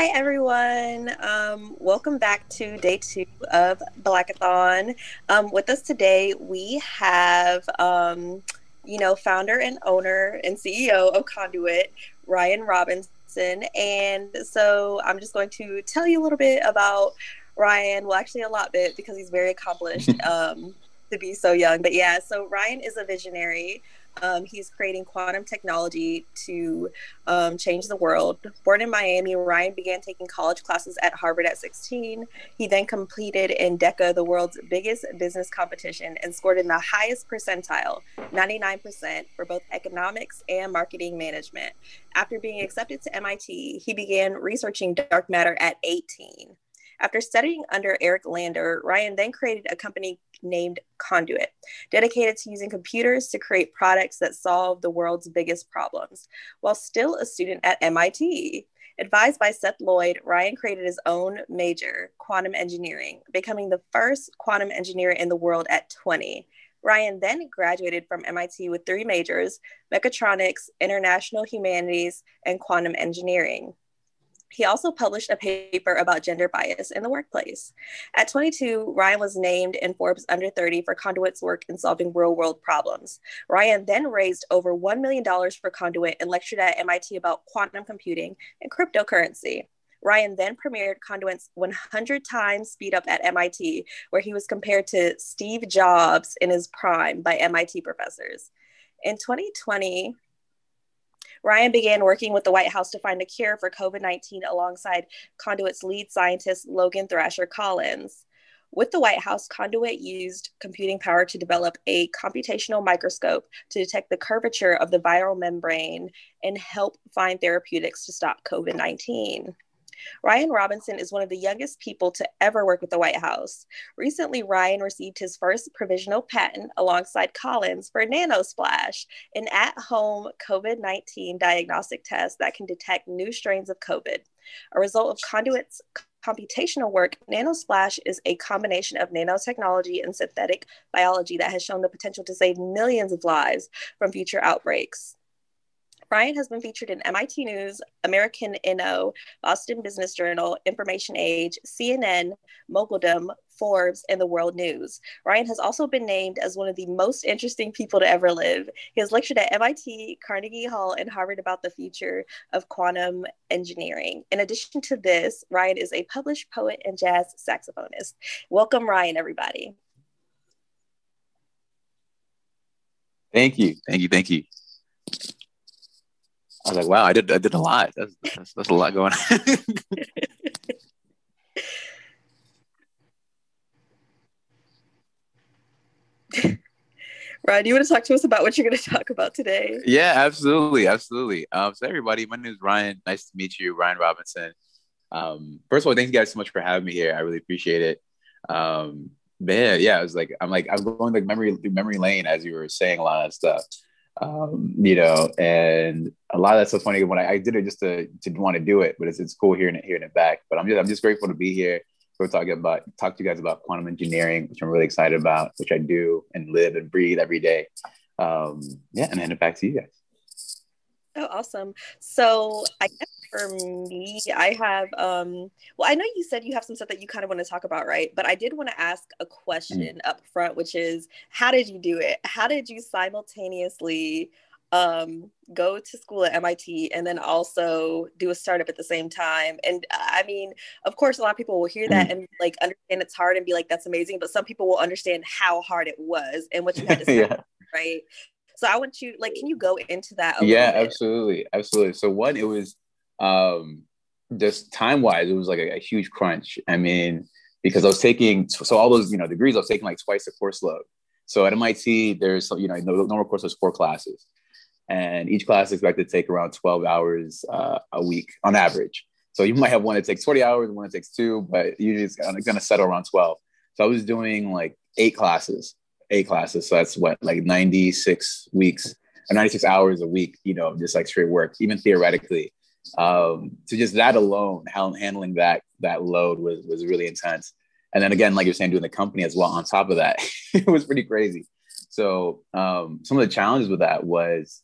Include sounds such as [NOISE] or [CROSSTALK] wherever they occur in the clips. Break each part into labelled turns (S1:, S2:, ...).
S1: Hi, everyone. Um, welcome back to day two of Blackathon. Um, with us today, we have, um, you know, founder and owner and CEO of Conduit, Ryan Robinson. And so I'm just going to tell you a little bit about Ryan. Well, actually, a lot bit because he's very accomplished [LAUGHS] um, to be so young. But yeah, so Ryan is a visionary. Um, he's creating quantum technology to um, change the world. Born in Miami, Ryan began taking college classes at Harvard at 16. He then completed in DECA, the world's biggest business competition, and scored in the highest percentile, 99%, for both economics and marketing management. After being accepted to MIT, he began researching dark matter at 18. After studying under Eric Lander, Ryan then created a company named Conduit, dedicated to using computers to create products that solve the world's biggest problems. While still a student at MIT, advised by Seth Lloyd, Ryan created his own major, quantum engineering, becoming the first quantum engineer in the world at 20. Ryan then graduated from MIT with three majors mechatronics, international humanities, and quantum engineering. He also published a paper about gender bias in the workplace. At 22, Ryan was named in Forbes Under 30 for Conduit's work in solving real world problems. Ryan then raised over $1 million for Conduit and lectured at MIT about quantum computing and cryptocurrency. Ryan then premiered Conduit's 100 times speed up at MIT, where he was compared to Steve Jobs in his prime by MIT professors. In 2020, Ryan began working with the White House to find a cure for COVID 19 alongside Conduit's lead scientist, Logan Thrasher Collins. With the White House, Conduit used computing power to develop a computational microscope to detect the curvature of the viral membrane and help find therapeutics to stop COVID 19. Ryan Robinson is one of the youngest people to ever work with the White House. Recently, Ryan received his first provisional patent alongside Collins for NanoSplash, an at home COVID 19 diagnostic test that can detect new strains of COVID. A result of Conduit's computational work, NanoSplash is a combination of nanotechnology and synthetic biology that has shown the potential to save millions of lives from future outbreaks. Ryan has been featured in MIT News, American Inno, Boston Business Journal, Information Age, CNN, Moguldom, Forbes, and the World News. Ryan has also been named as one of the most interesting people to ever live. He has lectured at MIT, Carnegie Hall, and Harvard about the future of quantum engineering. In addition to this, Ryan is a published poet and jazz saxophonist. Welcome, Ryan, everybody.
S2: Thank you. Thank you. Thank you. I was like, wow, I did I did a lot. That's that's, that's a lot going on. [LAUGHS]
S1: Ryan, you want to talk to us about what you're going to talk about today?
S2: Yeah, absolutely, absolutely. Um, so everybody, my name is Ryan. Nice to meet you, Ryan Robinson. Um, first of all, thank you guys so much for having me here. I really appreciate it. Um, man, yeah, I was like, I'm like, I'm going like memory through memory lane as you were saying a lot of stuff um, you know, and a lot of that's so funny when I, I, did it just to, to want to do it, but it's, it's cool hearing it, hearing it back. But I'm just, I'm just grateful to be here. We're talking about, talk to you guys about quantum engineering, which I'm really excited about, which I do and live and breathe every day. Um, yeah, and hand it back to you guys.
S1: Oh, awesome. So I guess for me, I have um well, I know you said you have some stuff that you kind of want to talk about, right? But I did want to ask a question mm-hmm. up front, which is how did you do it? How did you simultaneously um go to school at MIT and then also do a startup at the same time? And uh, I mean, of course a lot of people will hear that mm-hmm. and like understand it's hard and be like that's amazing, but some people will understand how hard it was and what you had to [LAUGHS] yeah. right? So I want you like, can you go into that?
S2: yeah, absolutely, absolutely. So one, it was um, just time wise, it was like a, a, huge crunch. I mean, because I was taking so all those you know degrees, I was taking like twice the course load. So at MIT, there's you know normal course was four classes, and each class is expected to take around 12 hours uh, a week on average. So you might have one that takes 40 hours, one that takes two, but usually it's to settle around 12. So I was doing like eight classes, eight classes. So that's what like 96 weeks or 96 hours a week, you know, just like straight work, even theoretically um, so just that alone, how handling that that load was was really intense. And then again, like you're saying, doing the company as well on top of that, [LAUGHS] it was pretty crazy. So um, some of the challenges with that was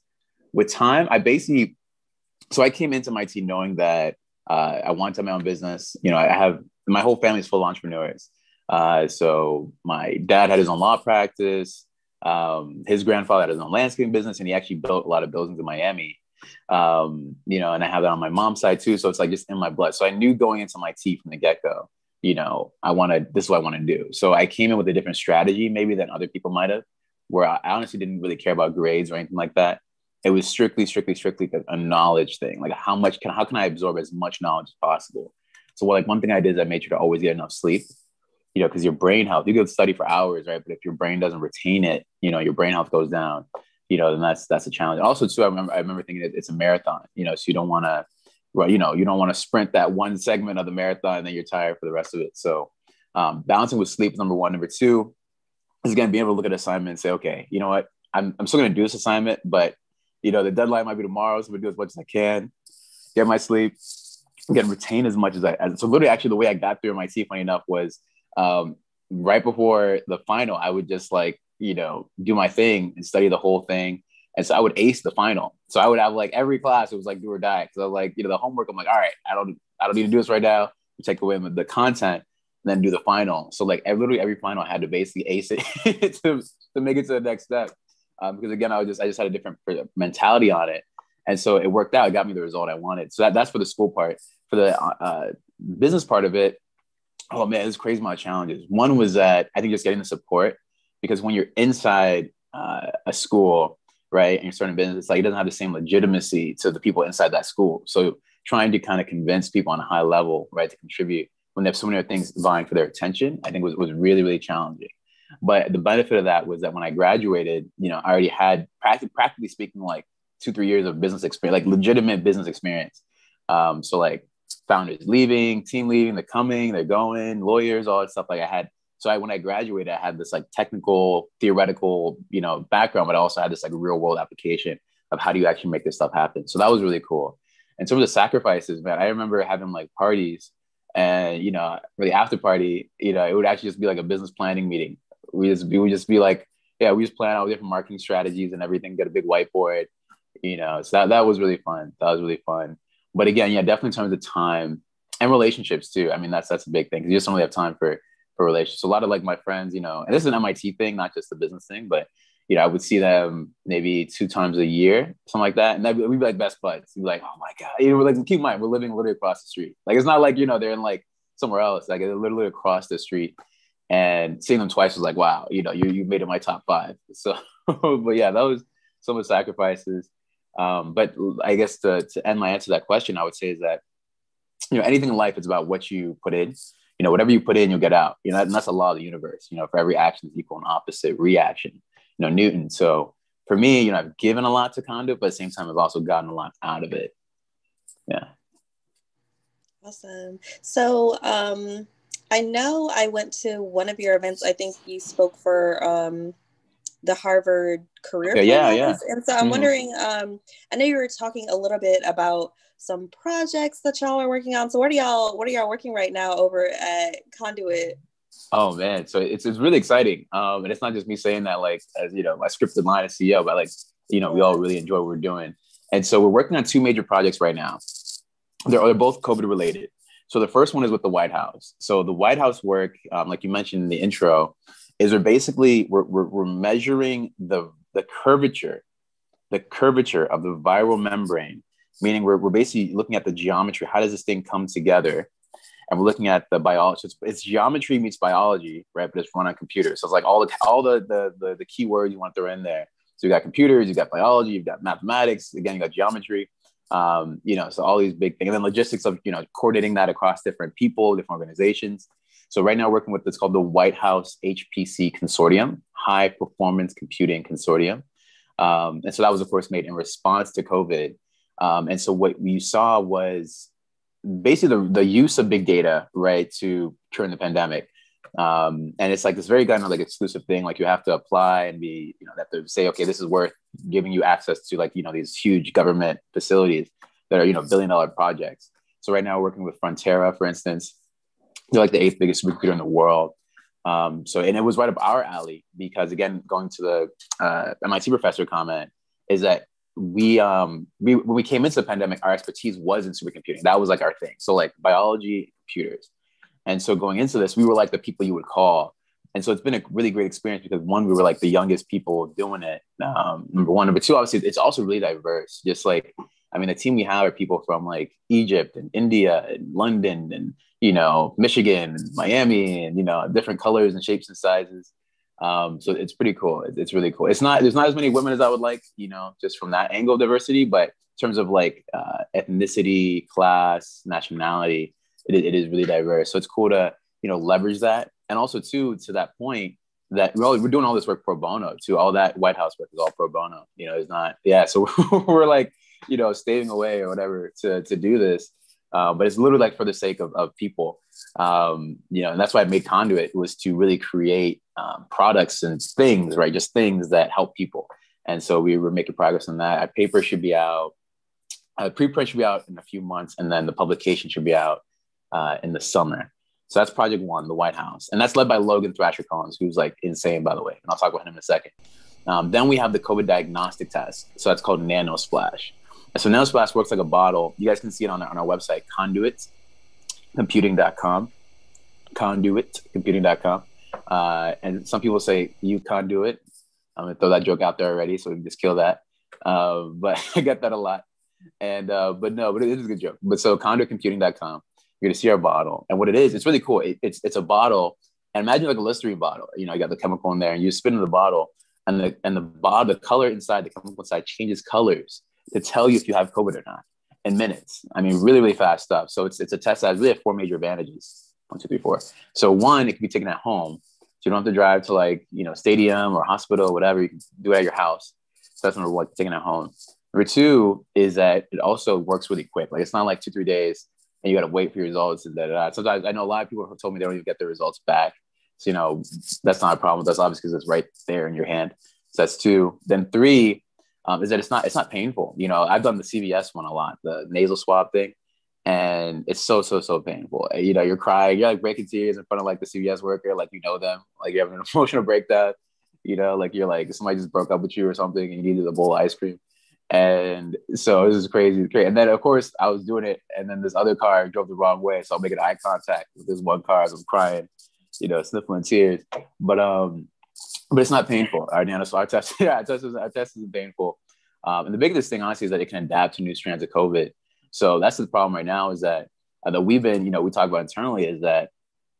S2: with time. I basically, so I came into MIT knowing that Uh, I want to have my own business. You know, I have my whole family is full of entrepreneurs. Uh, so my dad had his own law practice. Um, his grandfather had his own landscaping business, and he actually built a lot of buildings in Miami. Um, you know, and I have that on my mom's side too. So it's like just in my blood. So I knew going into MIT from the get go, you know, I want to. This is what I want to do. So I came in with a different strategy, maybe than other people might have, where I honestly didn't really care about grades or anything like that. It was strictly, strictly, strictly a knowledge thing. Like how much can how can I absorb as much knowledge as possible? So like one thing I did is I made sure to always get enough sleep you know, because your brain health, you could study for hours, right? But if your brain doesn't retain it, you know, your brain health goes down, you know, then that's that's a challenge. Also, too, I remember I remember thinking it's a marathon, you know, so you don't want to, well, you know, you don't want to sprint that one segment of the marathon and then you're tired for the rest of it. So um, balancing with sleep number one. Number two is again being able to look at assignment and say, okay, you know what, I'm I'm still gonna do this assignment, but you know, the deadline might be tomorrow, so I'm gonna do as much as I can, get my sleep, again, retain as much as I. As, so literally, actually, the way I got through my MIT, funny enough, was um, right before the final, I would just like, you know, do my thing and study the whole thing. And so I would ace the final. So I would have like every class, it was like do or die. Cause I was like, you know, the homework, I'm like, all right, I don't, I don't need to do this right now. take away the content and then do the final. So like literally every final I had to basically ace it [LAUGHS] to, to make it to the next step. Um, because again, I was just, I just had a different mentality on it. And so it worked out. It got me the result I wanted. So that, that's for the school part. For the uh, business part of it, oh man, it's crazy My challenges. One was that I think just getting the support because when you're inside uh, a school, right, and you're starting a business, it's like it doesn't have the same legitimacy to the people inside that school. So trying to kind of convince people on a high level, right, to contribute when they have so many other things vying for their attention, I think was, was really, really challenging. But the benefit of that was that when I graduated, you know, I already had practically, practically speaking, like two, three years of business experience, like legitimate business experience. Um, so like founders leaving, team leaving, they're coming, they're going, lawyers, all that stuff. Like I had, so I, when I graduated, I had this like technical, theoretical, you know, background, but I also had this like real world application of how do you actually make this stuff happen. So that was really cool. And some of the sacrifices, man, I remember having like parties and, you know, for the after party, you know, it would actually just be like a business planning meeting. We just, we would just be like, yeah, we just plan out different marketing strategies and everything, get a big whiteboard, you know, so that, that was really fun. That was really fun but again, yeah, definitely in terms of time and relationships too. I mean, that's that's a big thing because you just don't really have time for for relationships. So a lot of like my friends, you know, and this is an MIT thing, not just the business thing, but you know, I would see them maybe two times a year, something like that, and we'd be like best buds. We'd be like, oh my god, you know, we're like keep in mind we're living literally across the street. Like it's not like you know they're in like somewhere else. Like they're literally across the street, and seeing them twice was like, wow, you know, you you made it my top five. [LAUGHS] So, but yeah, that was some of the sacrifices. Um, but I guess to, to end my answer to that question, I would say is that, you know, anything in life is about what you put in. You know, whatever you put in, you'll get out. You know, and that's a law of the universe. You know, for every action is equal and opposite reaction. You know, Newton. So for me, you know, I've given a lot to Conduit, but at the same time, I've also gotten a lot out of it. Yeah.
S1: Awesome. So um, I know I went to one of your events. I think you spoke for um, the Harvard career.
S2: Yeah, yeah.
S1: And so I'm mm-hmm. wondering, um, I know you were talking a little bit about some projects that y'all are working on. So what are y'all what are y'all working right now over at Conduit?
S2: Oh man, so it's it's really exciting. Um, and it's not just me saying that like as you know, my scripted line as CEO, but like, you know, we all really enjoy what we're doing. And so we're working on two major projects right now. They're, they're both COVID related. So the first one is with the White House. So the White House work, um, like you mentioned in the intro, is we're basically we're, we're, we're measuring the the curvature the curvature of the viral membrane meaning we're, we're basically looking at the geometry. How does this thing come together? And we're looking at the biology. It's, it's geometry meets biology right? But it's run on computers. So it's like all the all the the the, the keywords you want to throw in there. So you got computers you've got biology you've got mathematics again you got geometry um, you know so all these big things. And then logistics of you know coordinating that across different people different organizations so right now, working with what's called the White House HPC Consortium, High Performance Computing Consortium. Um, and so that was, of course, made in response to COVID. Um, and so what we saw was basically the, the use of big data, right, to turn the pandemic. Um, and it's like this very kind of like exclusive thing. Like you have to apply and be, you know, have to say, okay, this is worth giving you access to like, you know, these huge government facilities that are, you know, billion dollar projects. So right now, working with Frontera, for instance, they're like the eighth biggest supercomputer in the world. Um, so, and it was right up our alley because, again, going to the uh, MIT professor comment is that we um we when we came into the pandemic, our expertise was in supercomputing. That was like our thing. So like biology, computers. And so going into this, we were like the people you would call. And so it's been a really great experience because one, we were like the youngest people doing it. Um, number one, number two, obviously, it's also really diverse. Just like, I mean, the team we have are people from like Egypt and India and London and you know Michigan and Miami and you know different colors and shapes and sizes. Um, so it's pretty cool. It's, really cool. It's not there's not as many women as I would like, you know, just from that angle of diversity, but in terms of like uh, ethnicity, class, nationality, it, it is really diverse. So it's cool to you know leverage that, and also too to that point that we're, we're doing all this work pro bono too. All that White House work is all pro bono. You know, it's not yeah. So [LAUGHS] we're like you know staving away or whatever to to do this. Uh, but it's literally like for the sake of, of people, um, you know, and that's why I made Conduit was to really create um, products and things, right? Just things that help people. And so we were making progress on that. Our paper should be out, uh, preprint should be out in a few months, and then the publication should be out uh, in the summer. So that's project one, the White House. And that's led by Logan Thrasher Collins, who's like insane, by the way. And I'll talk about him in a second. Um, then we have the COVID diagnostic test. So that's called NanoSplash. So NanoSplash works like a bottle. You guys can see it on on our website, conduitcomputing.com. Conduitcomputing.com. Uh, and some people say you can't do it. I'm gonna throw that joke out there already, so we can just kill that. Uh, but [LAUGHS] I get that a lot. And uh, but no, but it is a good joke. But so conduitcomputing.com you're gonna see our bottle. And what it is, it's really cool. It, it's it's a bottle, and imagine like a Listerine bottle. You know, you got the chemical in there, and you spin in the bottle, and the and the bottle, the color inside, the chemical inside changes colors to tell you if you have COVID or not in minutes. I mean, really, really fast stuff. So it's it's a test that has really have four major advantages. One, two, three, four. So one, it can be taken at home. So you don't have to drive to like, you know, stadium or hospital, or whatever. You can do it at your house. So that's number one, taking it home. Number two is that it also works really quick. Like it's not like two, three days and you got to wait for your results and da. Sometimes I know a lot of people have told me they don't even get their results back. So, you know, that's not a problem. That's obvious because it's right there in your hand. So that's two. Then three um, is that it's not it's not painful. You know, I've done the CVS one a lot, the nasal swab thing, and it's so so so painful. You know, you're crying, you're like breaking tears in front of like the CVS worker, like you know them, like you're having an [LAUGHS] emotional breakdown. You know, like you're like somebody just broke up with you or something, and you needed a bowl of ice cream. And so it was crazy. And then of course I was doing it, and then this other car drove the wrong way, so I'm making eye contact with this one car as I'm crying, you know, sniffling tears. But um, but it's not painful. Right, Nana. So our test, [LAUGHS] yeah, our test is our test is painful. Um, and the biggest thing honestly is that it can adapt to new strands of COVID. So that's the problem right now is that uh, that we've been, you know, we talk about internally is that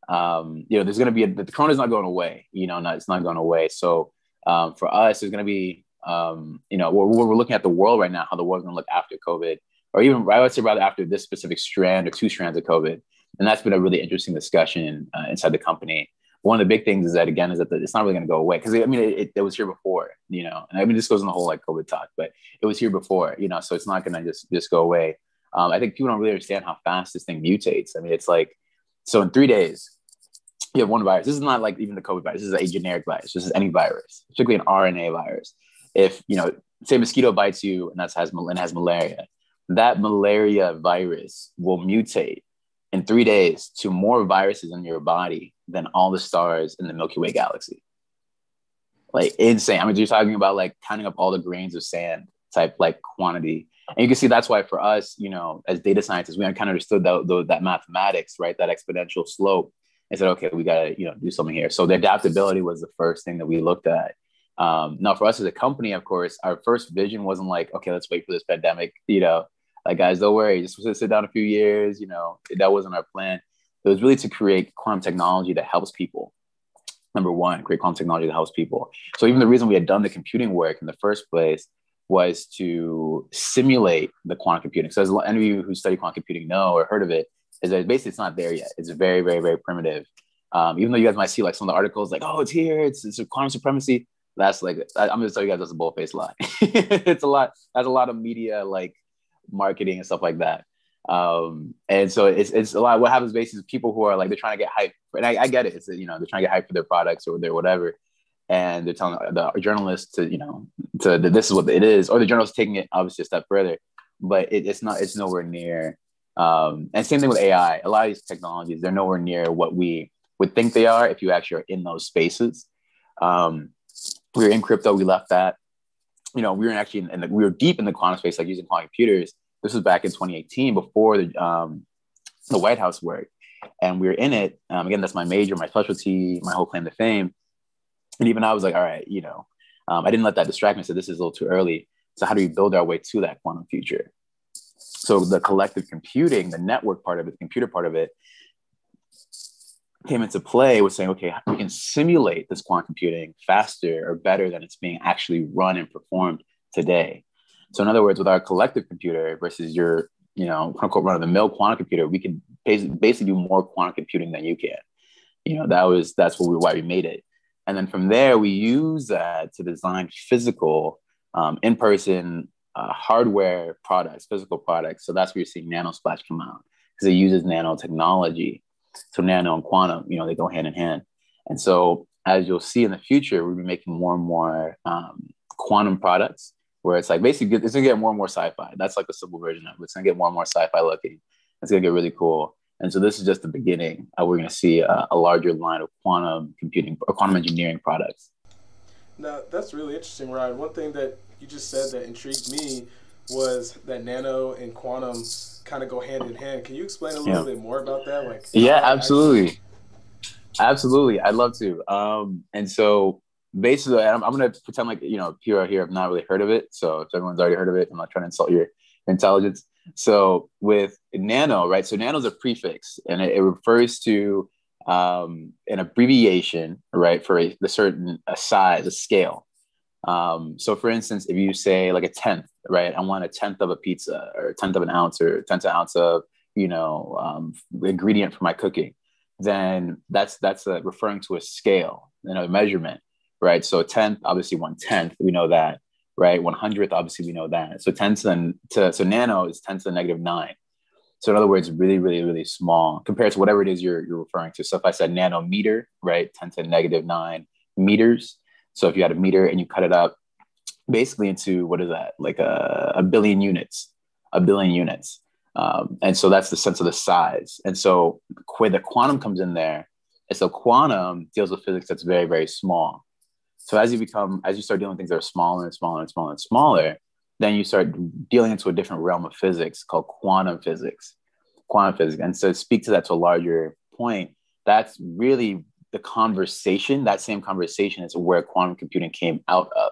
S2: um, you know, there's going to be a, the is not going away. You know, not, it's not going away. So um, for us, there's going to be um, you know, we're, we're looking at the world right now, how the world's going to look after COVID, or even I would say rather after this specific strand or two strands of COVID. And that's been a really interesting discussion uh, inside the company. One of the big things is that again is that it's not really going to go away because I mean it, it, it, was here before, you know. And I mean this goes in the whole like COVID talk, but it was here before, you know. So it's not going to just just go away. Um, I think people don't really understand how fast this thing mutates. I mean, it's like so in three days, you have one virus. This is not like even the COVID virus. This is a generic virus. This is any virus, particularly an RNA virus if you know say mosquito bites you and that has and has malaria that malaria virus will mutate in three days to more viruses in your body than all the stars in the milky way galaxy. Like insane. I mean you're talking about like counting up all the grains of sand type like quantity. And you can see that's why for us you know as data scientists we kind of understood that, that mathematics right that exponential slope. And said okay we got to you know do something here. So the adaptability was the first thing that we looked at. Um, now, for us as a company, of course, our first vision wasn't like, okay, let's wait for this pandemic. You know, like guys, don't worry, just sit down a few years. You know, that wasn't our plan. It was really to create quantum technology that helps people. Number one, create quantum technology that helps people. So even the reason we had done the computing work in the first place was to simulate the quantum computing. So as any of you who study quantum computing know or heard of it, is that basically it's not there yet. It's very, very, very primitive. Um, even though you guys might see like some of the articles like, oh, it's here, it's, it's quantum supremacy that's like I'm gonna tell you guys that's a bullface lie. [LAUGHS] it's a lot. That's a lot of media like marketing and stuff like that. Um, and so it's it's a lot. What happens basically is people who are like they're trying to get hype, and I, I get it. It's you know they're trying to get hype for their products or their whatever, and they're telling the journalists to you know to this is what it is, or the journalist taking it obviously a step further, but it, it's not. It's nowhere near. Um, and same thing with AI. A lot of these technologies they're nowhere near what we would think they are if you actually are in those spaces. Um, we were in crypto, we left that. You know, we were actually in, in the, we were deep in the quantum space, like using quantum computers. This was back in 2018 before the, um, the White House work. And we were in it. Um, again, that's my major, my specialty, my whole claim to fame. And even I was like, all right, you know, um, I didn't let that distract me. So this is a little too early. So how do we build our way to that quantum future? So the collective computing, the network part of it, the computer part of it, came into play was saying, okay, we can simulate this quantum computing faster or better than it's being actually run and performed today. So in other words, with our collective computer versus your, you know, quote unquote run of the mill quantum computer, we can basically, do more quantum computing than you can. You know, that was that's what we why we made it. And then from there, we use that to design physical, um, in-person uh, hardware products, physical products. So that's where you're seeing NanoSplash come out because it uses nanotechnology so nano and quantum, you know, they go hand in hand. And so as you'll see in the future, we'll be making more and more um, quantum products where it's like basically it's gonna get more and more sci-fi. That's like a simple version of it. It's gonna get more and more sci-fi looking. It's gonna get really cool. And so this is just the beginning. Uh, we're gonna see a, a larger line of quantum computing or quantum engineering products.
S3: Now that's really interesting, Ryan. One thing that you just said that intrigued me was that nano and quantum kind of go hand in hand. Can you explain a little yeah. bit more about that? Like,
S2: yeah, absolutely, absolutely. I'd love to. Um, and so basically, I'm, I'm going to pretend like you know people out here have not really heard of it. So if everyone's already heard of it, I'm not trying to insult your intelligence. So with nano, right? So nano is a prefix, and it, it refers to um, an abbreviation, right, for a, a certain a size, a scale. Um, so for instance, if you say like a tenth, right, I want a tenth of a pizza or a tenth of an ounce or a tenth of an ounce of, you know, um, ingredient for my cooking, then that's that's a, referring to a scale, you know, a measurement, right? So a tenth, obviously one tenth, we know that, right? One hundredth, obviously we know that. So tenths and to so nano is ten to the negative nine. So in other words, really, really, really small compared to whatever it is you're, you're referring to. So if I said nanometer, right, 10 to negative nine meters, so if you had a meter and you cut it up basically into what is that, like a, a billion units, a billion units. Um, and so that's the sense of the size. And so where the quantum comes in there, and so quantum deals with physics that's very, very small. So as you become, as you start dealing with things that are smaller and smaller and smaller and smaller, then you start dealing into a different realm of physics called quantum physics. Quantum physics. And so speak to that to a larger point, that's really the conversation, that same conversation is where quantum computing came out of.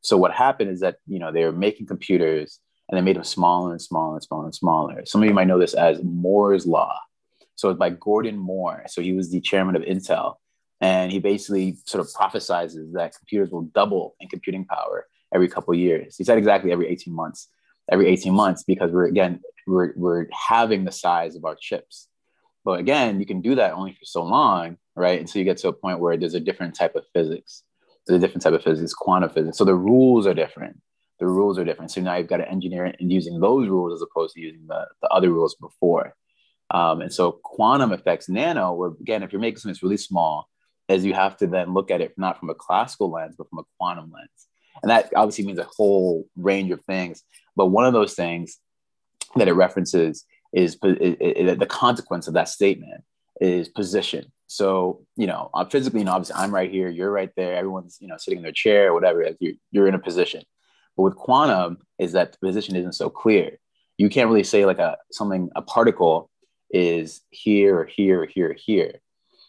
S2: So what happened is that, you know, they were making computers and they made them smaller and smaller and smaller and smaller. Some of you might know this as Moore's Law. So it's by Gordon Moore. So he was the chairman of Intel. And he basically sort of prophesizes that computers will double in computing power every couple years. He said exactly every 18 months, every 18 months, because we're, again, we're, we're having the size of our chips. But again, you can do that only for so long, right? Until you get to a point where there's a different type of physics. There's a different type of physics, quantum physics. So the rules are different. The rules are different. So now you've got to engineer it and using those rules as opposed to using the, the other rules before. Um, and so quantum affects nano, where again, if you're making something that's really small, as you have to then look at it not from a classical lens, but from a quantum lens. And that obviously means a whole range of things. But one of those things that it references is, is, is the consequence of that statement is position. So, you know, I'm physically, you know, obviously I'm right here, you're right there, everyone's, you know, sitting in their chair or whatever, you're, you're in a position. But with quantum is that the position isn't so clear. You can't really say like a something, a particle is here or here or here or here.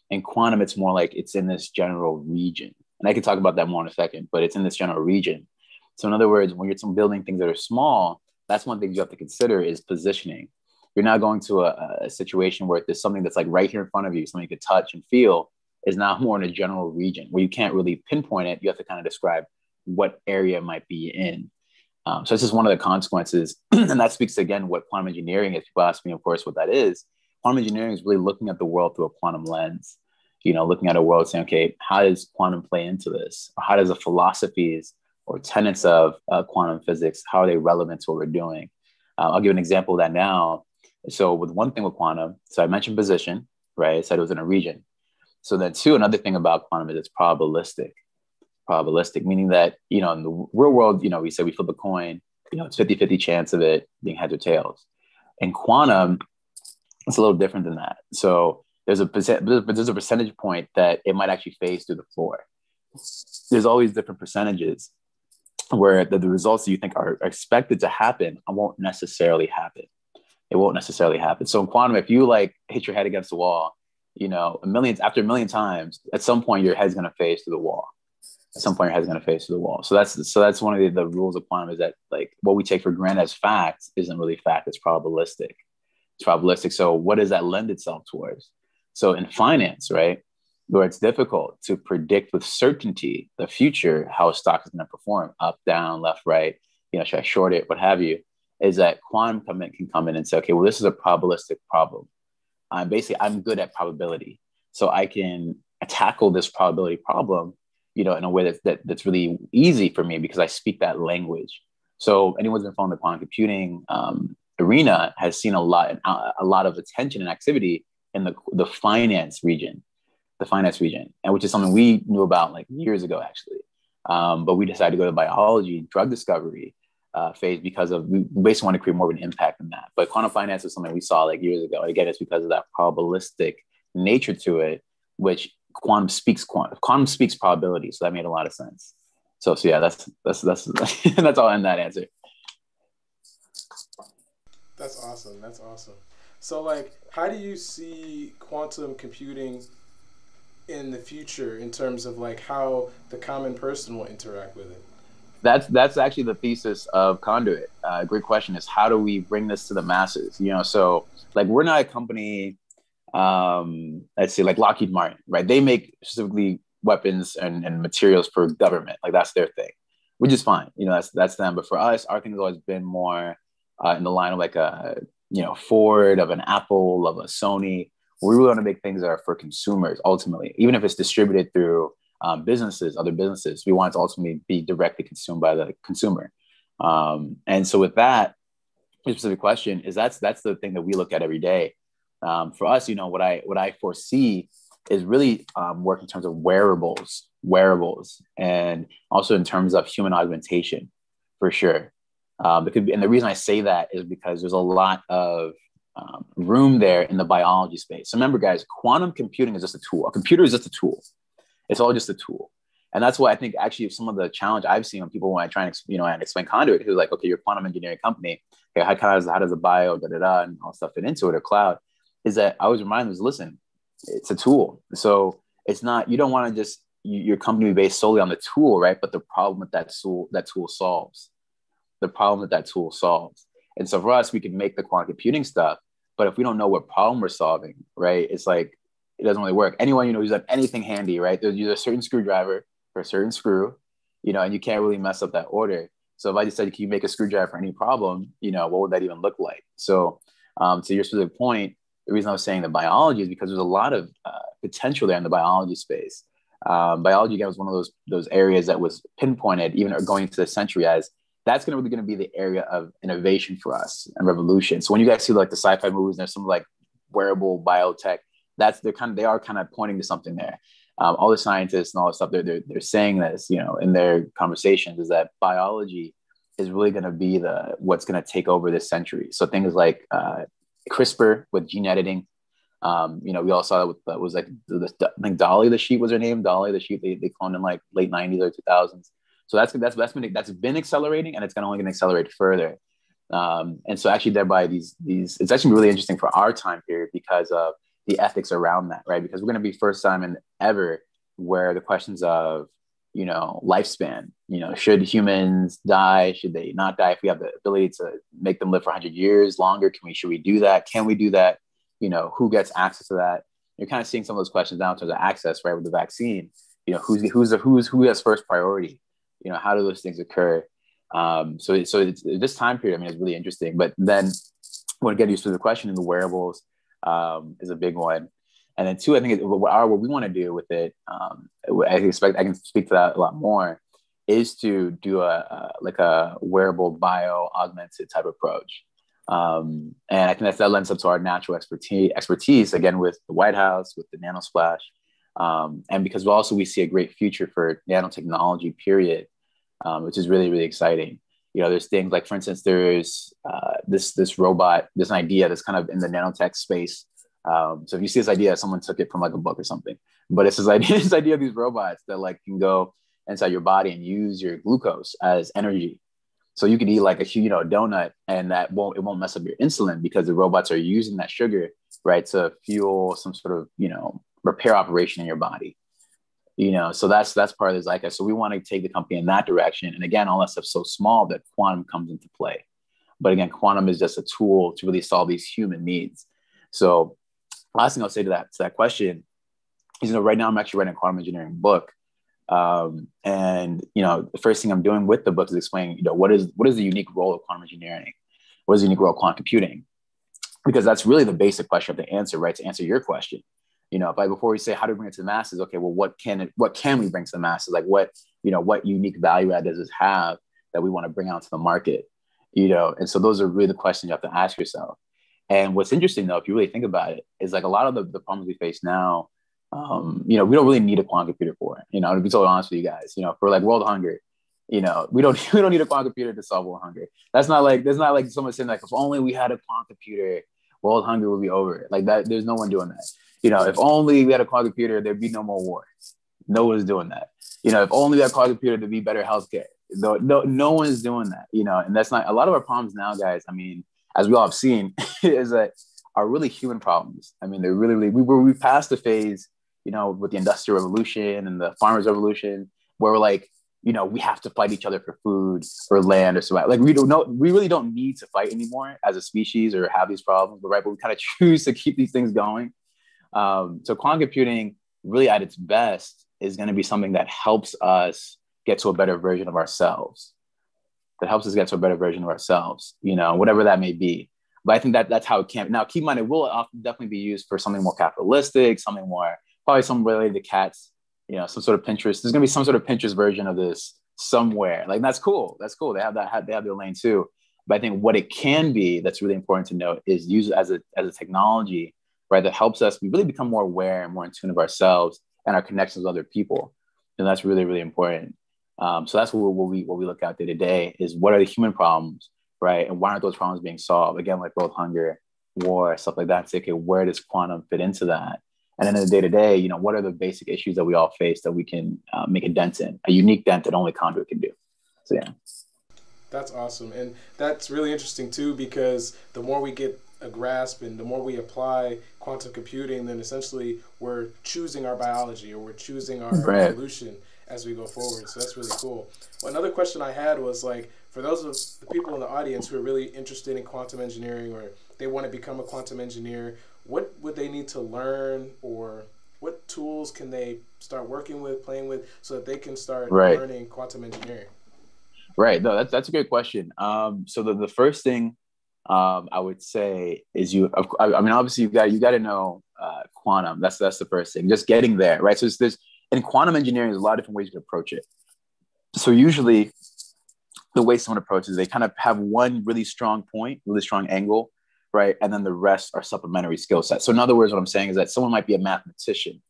S2: In quantum, it's more like it's in this general region. And I can talk about that more in a second, but it's in this general region. So in other words, when you're building things that are small, that's one thing you have to consider is positioning you're now going to a, a situation where there's something that's like right here in front of you, something you could touch and feel, is now [LAUGHS] more in a general region where you can't really pinpoint it. You have to kind of describe what area it might be in. Um, so this is one of the consequences, [CLEARS THROAT] and that speaks again what quantum engineering is. People ask me, of course, what that is. Quantum engineering is really looking at the world through a quantum lens. You know, looking at a world saying, okay, how does quantum play into this? Or how does the philosophies or tenets of uh, quantum physics how are they relevant to what we're doing? Uh, I'll give an example of that now. So with one thing with quantum, so I mentioned position, right? I said it was in a region. So then two, another thing about quantum is it's probabilistic. Probabilistic, meaning that, you know, in the real world, you know, we say we flip a coin, you know, it's 50-50 chance of it being heads or tails. In quantum, it's a little different than that. So there's a there's a percentage point that it might actually phase through the floor. There's always different percentages. where the, the results that you think are expected to happen won't necessarily happen. It won't necessarily happen. So in quantum, if you like hit your head against the wall, you know, a million after a million times, at some point your head's gonna face to the wall. At some point your head's gonna face to the wall. So that's so that's one of the, the rules of quantum is that like what we take for granted as fact isn't really fact, it's probabilistic. It's probabilistic. So what does that lend itself towards? So in finance, right? where it's difficult to predict with certainty the future how a stock is going to perform up down left right you know should i short it what have you is that quantum can come in and say okay well this is a probabilistic problem. I'm basically i'm good at probability. So i can tackle this probability problem you know in a way that's that, that's really easy for me because i speak that language. So anyone's been following the quantum computing um, arena has seen a lot a lot of attention and activity in the, the finance region the finance region, and which is something we knew about like years ago, actually. Um, but we decided to go to biology, drug discovery uh, phase because of we basically want to create more of an impact than that. But quantum finance is something we saw like years ago. And again, it's because of that probabilistic nature to it, which quantum speaks quantum. Quantum speaks probability, so that made a lot of sense. So, so yeah, that's that's that's [LAUGHS] that's all in that answer.
S3: That's awesome. That's awesome. So, like, how do you see quantum computing in the future in terms of like how the common person will interact with it?
S2: That's that's actually the thesis of Conduit. Uh, great question is how do we bring this to the masses? You know, so like we're not a company, um, let's say like Lockheed Martin, right? They make specifically weapons and, and materials for government, like that's their thing, which is fine. You know, that's that's them. But for us, our thing has always been more uh, in the line of like a you know Ford, of an Apple, of a Sony we really want to make things that are for consumers ultimately, even if it's distributed through um, businesses, other businesses. We want to ultimately be directly consumed by the consumer. Um, and so, with that specific question, is that's that's the thing that we look at every day. Um, for us, you know, what I what I foresee is really um, work in terms of wearables, wearables, and also in terms of human augmentation, for sure. Um, and the reason I say that is because there's a lot of um, room there in the biology space. So remember, guys, quantum computing is just a tool. A computer is just a tool. It's all just a tool. And that's why I think actually some of the challenge I've seen when people when I try and you know and explain conduit, who's like, okay, you're a quantum engineering company. Okay, how, how does how does the bio da da da and all stuff fit into it or cloud? Is that I always remind them is listen, it's a tool. So it's not you don't want to just you, your company based solely on the tool, right? But the problem that that tool that tool solves, the problem that that tool solves. And so for us, we can make the quantum computing stuff, but if we don't know what problem we're solving, right, it's like it doesn't really work. Anyone you know who's got anything handy, right? There's use a certain screwdriver for a certain screw, you know, and you can't really mess up that order. So if I just said, can you make a screwdriver for any problem? You know, what would that even look like? So um, to your specific point, the reason I was saying the biology is because there's a lot of uh, potential there in the biology space. Um, biology again was one of those those areas that was pinpointed even going into the century as that's going to really going to be the area of innovation for us and revolution. So when you guys see like the sci-fi movies, there's some like wearable biotech. That's they're kind of they are kind of pointing to something there. Um, all the scientists and all the stuff they're, they're they're saying this, you know, in their conversations is that biology is really going to be the what's going to take over this century. So things like uh, CRISPR with gene editing. Um, you know, we all saw that was like the, the, I think Dolly the sheep was her name. Dolly the sheep they, they cloned in like late 90s or 2000s. So that's that's that's been that's been accelerating, and it's going to only going to accelerate further. Um, and so actually, thereby these these it's actually really interesting for our time period because of the ethics around that, right? Because we're going to be first time in ever where the questions of you know lifespan you know should humans die? Should they not die? If we have the ability to make them live for 100 years longer can we should we do that? Can we do that? You know who gets access to that? You're kind of seeing some of those questions now in terms of access right with the vaccine. You know who's who's the, who's who has first priority? You know how do those things occur? Um, so so it's, this time period i mean is really interesting but then when get used to the question in the wearables um, is a big one. And then two i think what, our, what we want to do with it um, i expect i can speak to that a lot more is to do a, a like a wearable bio augmented type approach. Um, and I think that, that lends up to our natural expertise, expertise again with the White House, with the nanosplash, um, and because also we see a great future for nanotechnology, period, um, which is really really exciting. You know, there's things like, for instance, there's uh, this this robot, this idea that's kind of in the nanotech space. Um, so if you see this idea, someone took it from like a book or something. But it's this [LAUGHS] idea, this idea of these robots that like can go inside your body and use your glucose as energy. So you could eat like a you know donut, and that won't it won't mess up your insulin because the robots are using that sugar right to fuel some sort of you know repair operation in your body. You know, so that's that's part of the zeitgeist. So we want to take the company in that direction. And again, all that stuff's so small that quantum comes into play. But again, quantum is just a tool to really solve these human needs. So last thing I'll say to that to that question is, you know, right now I'm actually writing a quantum engineering book. Um, and you know, the first thing I'm doing with the book is explaining, you know, what is what is the unique role of quantum engineering? What is the unique role of quantum computing? Because that's really the basic question to answer, right? To answer your question. You know, but before we say how to bring it to the masses, okay, well, what can it what can we bring to the masses? Like what, you know, what unique value add does this have that we want to bring out to the market? You know, and so those are really the questions you have to ask yourself. And what's interesting though, if you really think about it, is like a lot of the, the problems we face now um, you know, we don't really need a quantum computer for it. You know, to be totally honest with you guys, you know, for like world hunger, you know, we don't [LAUGHS] we don't need a quantum computer to solve world hunger. That's not like that's not like someone saying like if only we had a quantum computer, world hunger would be over. Like that, there's no one doing that. You know, if only we had a quantum computer, there'd be no more war. No one's doing that. You know, if only we had a quantum computer, there'd be better healthcare. No, no, no one's doing that. You know, and that's not a lot of our problems now, guys. I mean, as we all have seen, [LAUGHS] is that are really human problems. I mean, they're really, really we were we passed the phase you know, with the industrial revolution and the farmers revolution, where we're like, you know, we have to fight each other for food or land or survival. Like we don't know, we really don't need to fight anymore as a species or have these problems, but right, but we kind of [LAUGHS] choose to keep these things going. Um, so quantum computing really at its best is going to be something that helps us get to a better version of ourselves. That helps us get to a better version of ourselves, you know, whatever that may be. But I think that that's how it can. Now, keep in mind, it will definitely be used for something more capitalistic, something more probably some related to cats, you know, some sort of Pinterest. There's gonna be some sort of Pinterest version of this somewhere. Like that's cool. That's cool. They have that. They have their lane too. But I think what it can be that's really important to note is use it as a as a technology, right? That helps us really become more aware and more in tune of ourselves and our connections with other people. And that's really really important. Um, so that's what, what we what we look at day to day is what are the human problems, right? And why aren't those problems being solved? Again, like world hunger, war, stuff like that. Say, okay, where does quantum fit into that? And then in the day to day, you know, what are the basic issues that we all face that we can uh, make a dent in, a unique dent that only Conduit can do. So yeah.
S3: That's awesome, and that's really interesting too because the more we get a grasp and the more we apply quantum computing, then essentially we're choosing our biology or we're choosing our right. evolution as we go forward. So that's really cool. Well, another question I had was like, for those of the people in the audience who are really interested in quantum engineering or they want to become a quantum engineer, what would they need to learn or what tools can they start working with, playing with, so that they can start right. learning quantum engineering?
S2: Right. No, that's that's a great question. Um, so the, the first thing um, I would say is you. I mean, obviously you got you got to know uh, quantum. That's that's the first thing. Just getting there, right? So it's this in quantum engineering. There's a lot of different ways you can approach it. So usually, the way someone approaches, they kind of have one really strong point, really strong angle, right? And then the rest are supplementary skill sets. So in other words, what I'm saying is that someone might be a mathematician,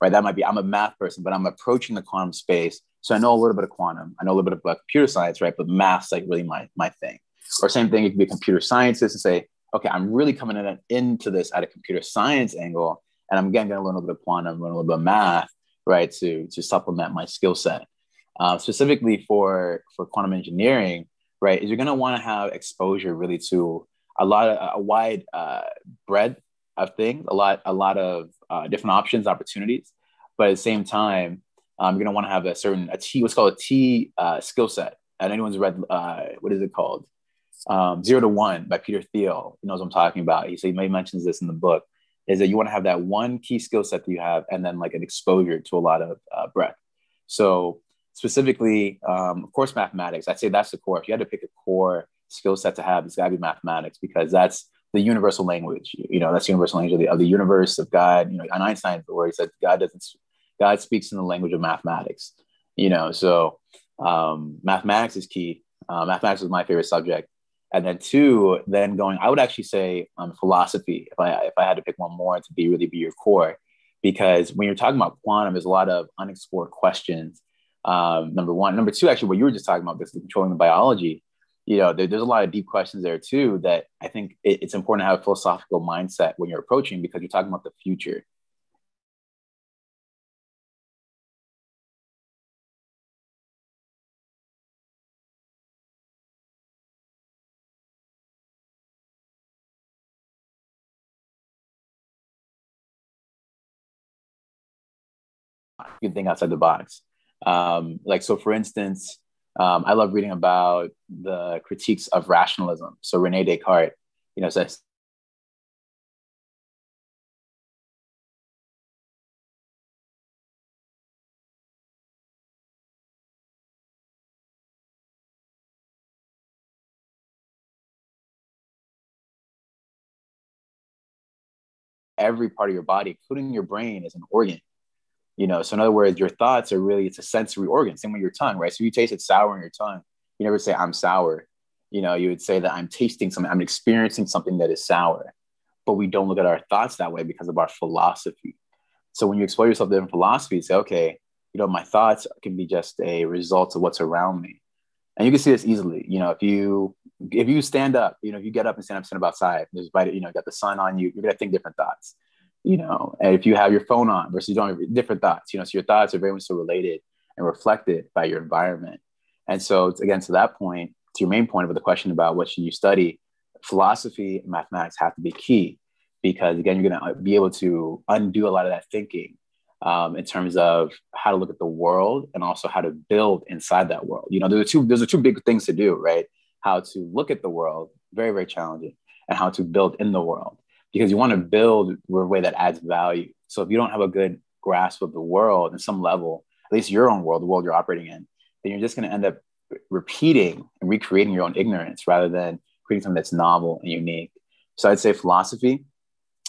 S2: right? That might be, I'm a math person, but I'm approaching the quantum space. So I know a little bit of quantum. I know a little bit about computer science, right? But math's like really my, my thing. Or same thing, it could be a computer scientist and say, okay, I'm really coming in, into this at a computer science angle. And I'm again going to learn a little bit of quantum, learn a little bit of math, right? To, to supplement my skill set. Uh, specifically for, for quantum engineering, right? Is you're going to want to have exposure really to a lot of a wide uh, breadth of things, a lot a lot of uh, different options, opportunities. But at the same time, um, you're gonna want to have a certain a T, what's called a T uh, skill set. And anyone's read uh, what is it called? Um, Zero to One by Peter Thiel. He knows what I'm talking about. He, so he may mentions this in the book. Is that you want to have that one key skill set that you have, and then like an exposure to a lot of uh, breadth. So specifically, um, of course, mathematics. I'd say that's the core. If you had to pick a core skill set to have, it's got to be mathematics because that's the universal language. You know, that's the universal language of the, of the universe of God. You know, on Einstein, where he said God doesn't, God speaks in the language of mathematics. You know, so um, mathematics is key. Uh, mathematics is my favorite subject. And then two, then going, I would actually say um, philosophy. If I if I had to pick one more to be really be your core, because when you're talking about quantum, there's a lot of unexplored questions. Um, number one, number two, actually, what you were just talking about, this controlling the biology you know, there, there's a lot of deep questions there too that I think it, it's important to have a philosophical mindset when you're approaching because you're talking about the future. You can think outside the box. Um, like so, for instance, um, I love reading about the critiques of rationalism. So Rene Descartes, you know, says every part of your body, including your brain, is an organ. You know, so in other words, your thoughts are really it's a sensory organ. Same with your tongue, right? So you taste it sour in your tongue. You never say I'm sour. You know, you would say that I'm tasting something, I'm experiencing something that is sour. But we don't look at our thoughts that way because of our philosophy. So when you explore yourself to different philosophies, say, okay, you know, my thoughts can be just a result of what's around me. And you can see this easily. You know, if you if you stand up, you know, if you get up and stand up, stand up outside, there's you know, got the sun on you, you're gonna think different thoughts. You know, and if you have your phone on versus you don't have different thoughts, you know, so your thoughts are very much so related and reflected by your environment. And so again, to that point, to your main point of the question about what should you study, philosophy and mathematics have to be key because again, you're gonna be able to undo a lot of that thinking um, in terms of how to look at the world and also how to build inside that world. You know, there's two there's two big things to do, right? How to look at the world, very very challenging, and how to build in the world because you want to build a way that adds value. So if you don't have a good grasp of the world in some level, at least your own world, the world you're operating in, then you're just going to end up repeating and recreating your own ignorance rather than creating something that's novel and unique. So I'd say philosophy,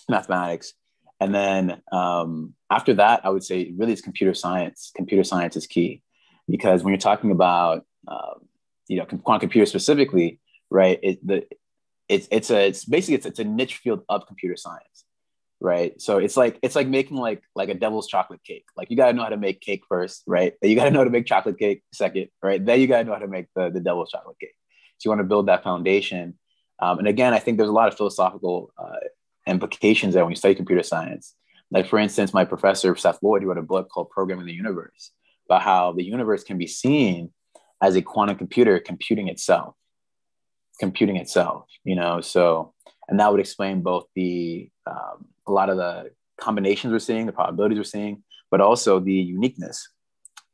S2: mathematics, and then um, after that, I would say really it's computer science. Computer science is key because when you're talking about uh, you know quantum computers specifically, right? It, the it's it's a it's basically it's, it's a niche field of computer science, right? So it's like it's like making like like a devil's chocolate cake. Like you gotta know how to make cake first, right? Then you gotta know how to make chocolate cake second, right? Then you gotta know how to make the the devil's chocolate cake. So you want to build that foundation. Um, and again, I think there's a lot of philosophical uh, implications there when you study computer science. Like for instance, my professor Seth Lloyd wrote a book called Programming the Universe about how the universe can be seen as a quantum computer computing itself, computing itself. You know, so and that would explain both the um, a lot of the combinations we're seeing, the probabilities we're seeing, but also the uniqueness,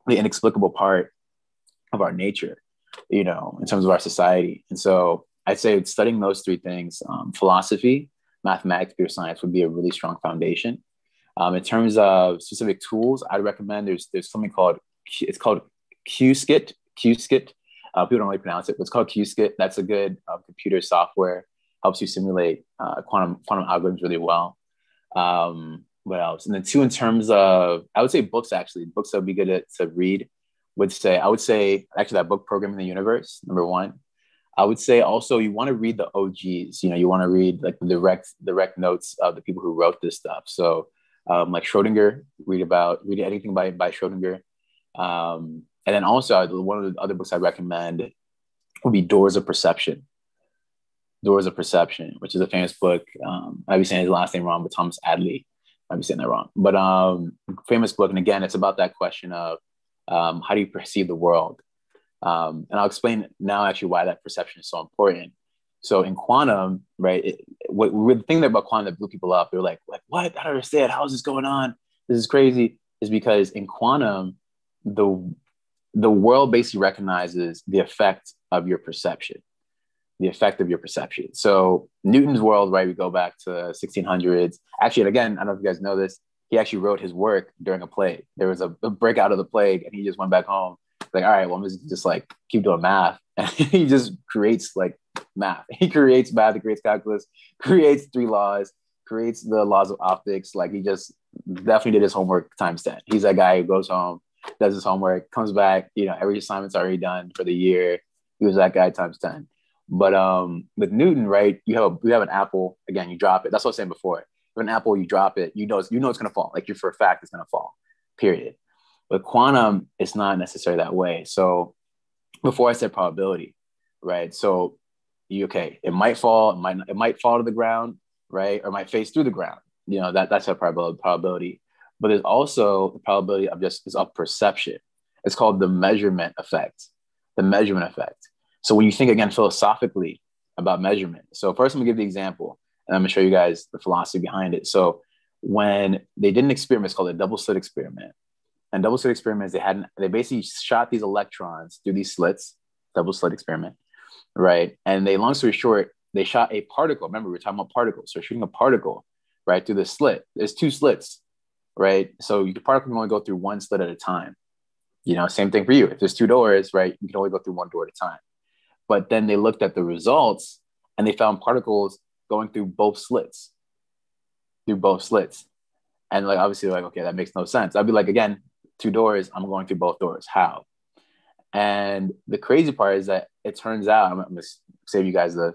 S2: the inexplicable part of our nature. You know, in terms of our society, and so I'd say studying those three things: um, philosophy, mathematics, computer science would be a really strong foundation. Um, in terms of specific tools, I'd recommend there's there's something called it's called qskit Qiskit. Uh, people don't really pronounce it, but it's called Qiskit. That's a good uh, computer software. Helps you simulate uh, quantum quantum algorithms really well. Um, what else? And then two, in terms of, I would say books actually. Books that would be good to, to read. Would say I would say actually that book Programming the Universe number one. I would say also you want to read the OGs. You know, you want to read like the direct direct notes of the people who wrote this stuff. So um, like Schrodinger, read about read anything by by Schrodinger. Um, and then also one of the other books I recommend would be Doors of Perception. Doors of Perception, which is a famous book. Um, I might be saying his last name wrong, but Thomas Adley. I might be saying that wrong, but um, famous book. And again, it's about that question of um, how do you perceive the world um, and I'll explain now actually why that perception is so important. So in quantum, right, it, what, the thing about quantum that blew people up, they're like, like, what? I don't understand. How is this going on? This is crazy. Is because in quantum, the the world basically recognizes the effect of your perception, the effect of your perception. So Newton's world, right? We go back to 1600s. Actually, again, I don't know if you guys know this. He actually wrote his work during a plague. There was a, a breakout of the plague, and he just went back home like, all right, well, I'm just, just like keep doing math. [LAUGHS] And he just creates like math. He creates math, he creates calculus, [LAUGHS] creates three laws, creates the laws of optics. Like he just definitely did his homework times 10. He's that guy who goes home, does his homework, comes back, you know, every assignment's already done for the year. He was that guy times 10. But um with Newton, right, you have a, you have an apple, again, you drop it. That's what I was saying before. With an apple, you drop it, you know you know it's gonna fall. Like you for a fact it's gonna fall. Period. But quantum is not necessarily that way. So before I said probability, right? So you okay, it might fall, it might it might fall to the ground, right? Or might face through the ground. You know, that that's a probability. But there's also the probability of just is of perception. It's called the measurement effect. The measurement effect. So when you think again philosophically about measurement, so first I'm gonna give the example, and I'm gonna show you guys the philosophy behind it. So when they did an experiment, it's called a double slit experiment and double slit experiments, they had they basically shot these electrons through these slits, double slit experiment, right? And they, long story short, they shot a particle. Remember, we are talking about particles. So shooting a particle, right, through the slit. There's two slits, right? So the particle can only go through one slit at a time. You know, same thing for you. If there's two doors, right, you can only go through one door at a time. But then they looked at the results and they found particles going through both slits, through both slits. And like obviously, like, okay, that makes no sense. I'd be like, again, two doors, I'm going through both doors. How? And the crazy part is that it turns out, I'm gonna save you guys the,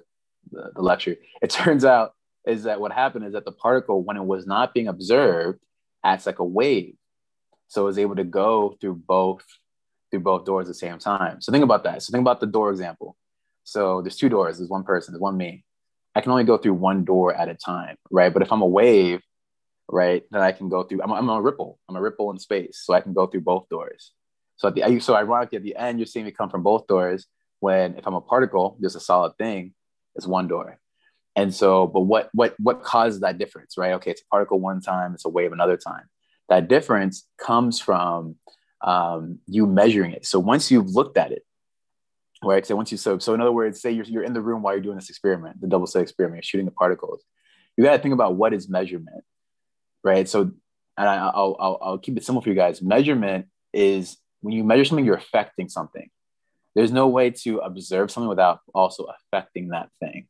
S2: the, the lecture. It [LAUGHS] turns out is that what happened is that the particle, when it was not being observed, acts like a wave. So was able to go through both through both doors at the same time. So think about that. So think about the door example. So there's two doors, there's one person, there's one me. I can only go through one door at a time, right? But if I'm a wave, right, then I can go through, I'm, I'm a ripple, I'm a ripple in space. So I can go through both doors. So at the, so ironically at the end, you're seeing me come from both doors when if I'm a particle, just a solid thing, it's one door. And so, but what, what, what causes that difference, right? Okay, it's a particle one time, it's a wave another time. That difference comes from um, you measuring it. So once you've looked at it, right? So once you so so in other words, say you're you're in the room while you're doing this experiment, the double slit experiment, you're shooting the particles. You got to think about what is measurement, right? So, and I, will I'll I'll keep it simple for you guys. Measurement is when you measure something, you're affecting something. There's no way to observe something without also affecting that thing.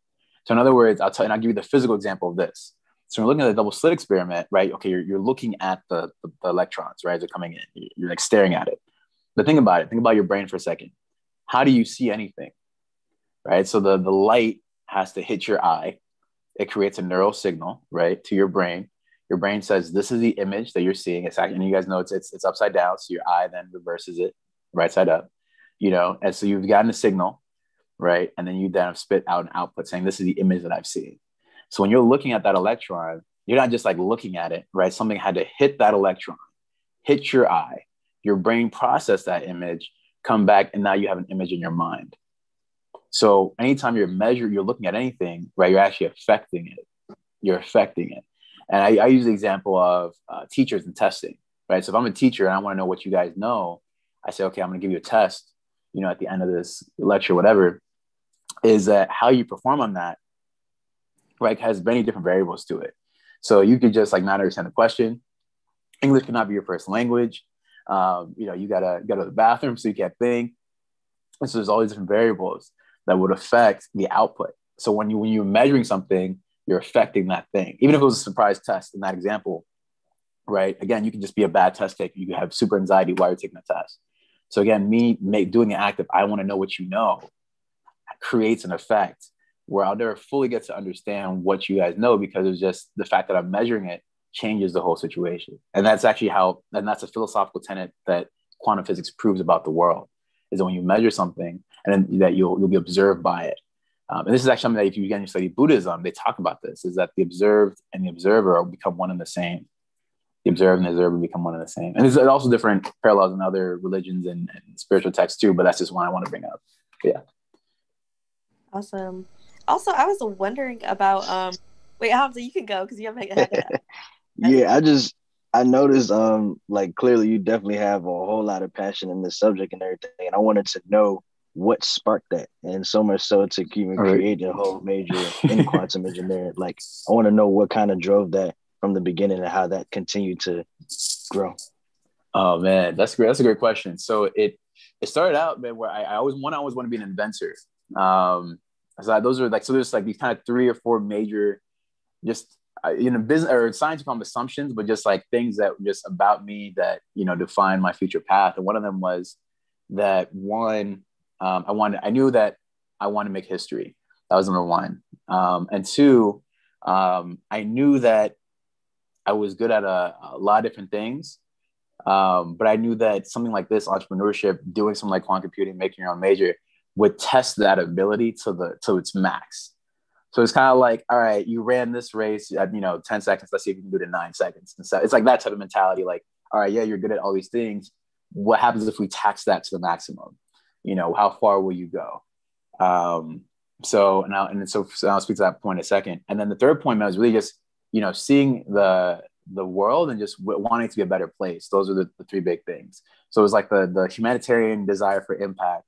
S2: So in other words, I'll tell and I'll give you the physical example of this. So we're looking at the double slit experiment, right? Okay, you're, you're looking at the, the, the electrons, right? As They're coming in. You're like staring at it. But think about it. Think about your brain for a second how do you see anything? Right. So the, the light has to hit your eye. It creates a neural signal, right, to your brain. Your brain says, This is the image that you're seeing. It's and you guys know it's, it's, it's upside down. So your eye then reverses it right side up, you know. And so you've gotten a signal, right? And then you then spit out an output saying, This is the image that I've seen. So when you're looking at that electron, you're not just like looking at it, right? Something had to hit that electron, hit your eye. Your brain processed that image come back and now you have an image in your mind. So anytime you're measuring, you're looking at anything, right? You're actually affecting it. You're affecting it. And I, I use the example of uh, teachers and testing, right? So if I'm a teacher and I want to know what you guys know, I say, okay, I'm going to give you a test, you know, at the end of this lecture, whatever, is that how you perform on that, right, has many different variables to it. So you could just like not understand the question. English cannot be your first language. Um, you know, you gotta go to the bathroom so you can't think. And so there's all these different variables that would affect the output. So when you when you're measuring something, you're affecting that thing. Even if it was a surprise test in that example, right? Again, you can just be a bad test taker. You can have super anxiety while you're taking a test. So again, me make, doing an act of I want to know what you know creates an effect where I'll never fully get to understand what you guys know because it's just the fact that I'm measuring it changes the whole situation. And that's actually how, and that's a philosophical tenet that quantum physics proves about the world is that when you measure something and then that you'll, you'll be observed by it. Um, and this is actually something that if you again to study Buddhism, they talk about this is that the observed and the observer become one and the same. The observed and the observer become one and the same. And there's also different parallels in other religions and, and spiritual texts too, but that's just one I want to bring up. Yeah.
S1: Awesome. Also, I was wondering about um wait, Hamza, you can go because you have [LAUGHS]
S4: yeah, I just I noticed um like clearly you definitely have a whole lot of passion in this subject and everything. And I wanted to know what sparked that. And so much so to even right. create a whole major [LAUGHS] in quantum engineering. Like I want to know what kind of drove that from the beginning and how that continued to grow.
S2: Oh man, that's great. That's a great question. So it it started out, man, where I, I always one I always want to be an inventor. Um so those are like so there's like these kind of three or four major just you know business or science become assumptions but just like things that just about me that you know define my future path. And one of them was that one um, i wanted i knew that i wanted to make history. That was number one. Um, and two um, i knew that i was good at a, a lot of different things. Um, but i knew that something like this entrepreneurship doing something like quantum computing making your own major would test that ability to the to its max so it's kind of like, all right, you ran this race at, you know, 10 seconds. Let's see if you can do it in nine seconds. And so it's like that type of mentality. Like, all right, yeah, you're good at all these things. What happens if we tax that to the maximum? You know, how far will you go? Um, so now, and so, so I'll speak to that point in a second. And then the third point was really just, you know, seeing the, the world and just wanting to be a better place. Those are the, the three big things. So it was like the the humanitarian desire for impact,